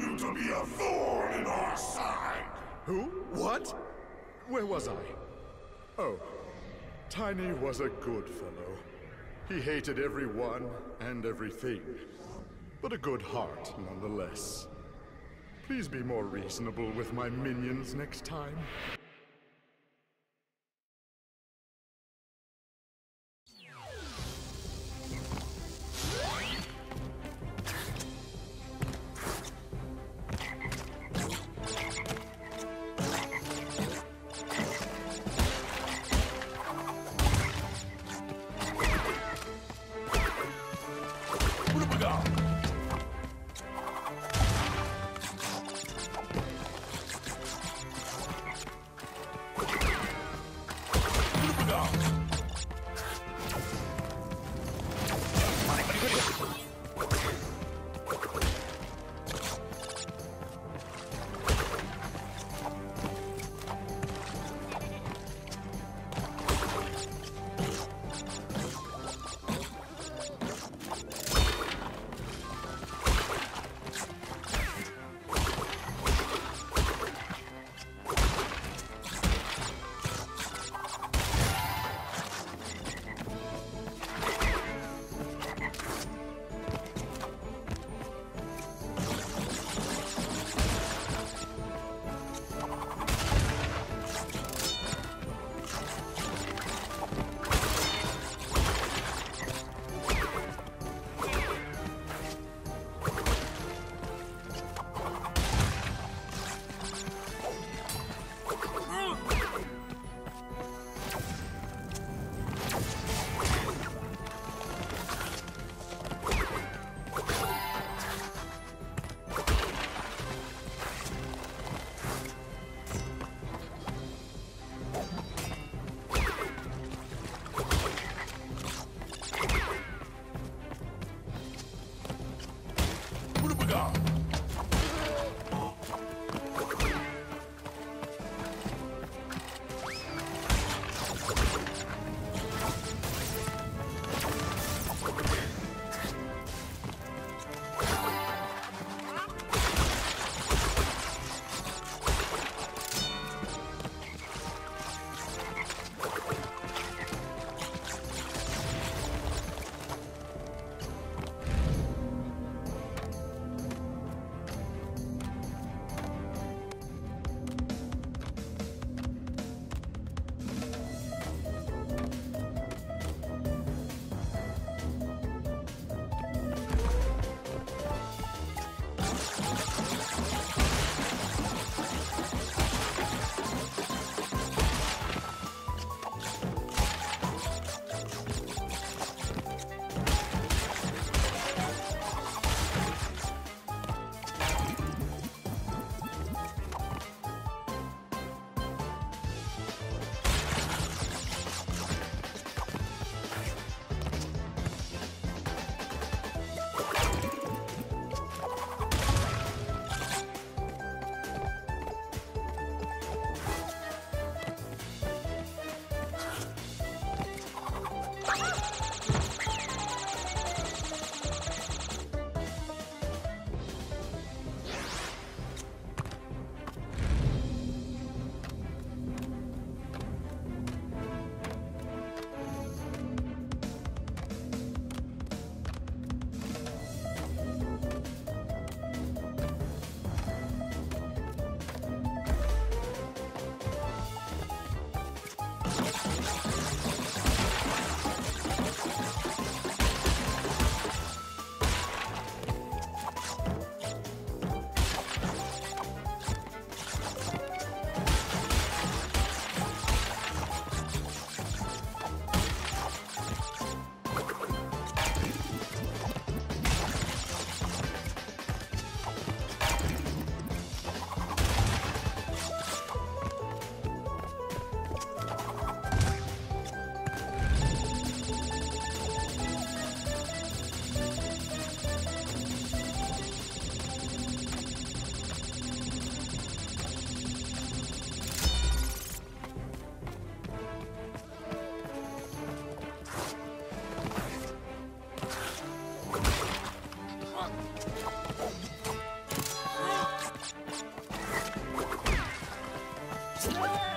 to be a thorn in our side. Who? What? Where was I? Oh, Tiny was a good fellow. He hated everyone and everything, but a good heart nonetheless. Please be more reasonable with my minions next time. Whoa!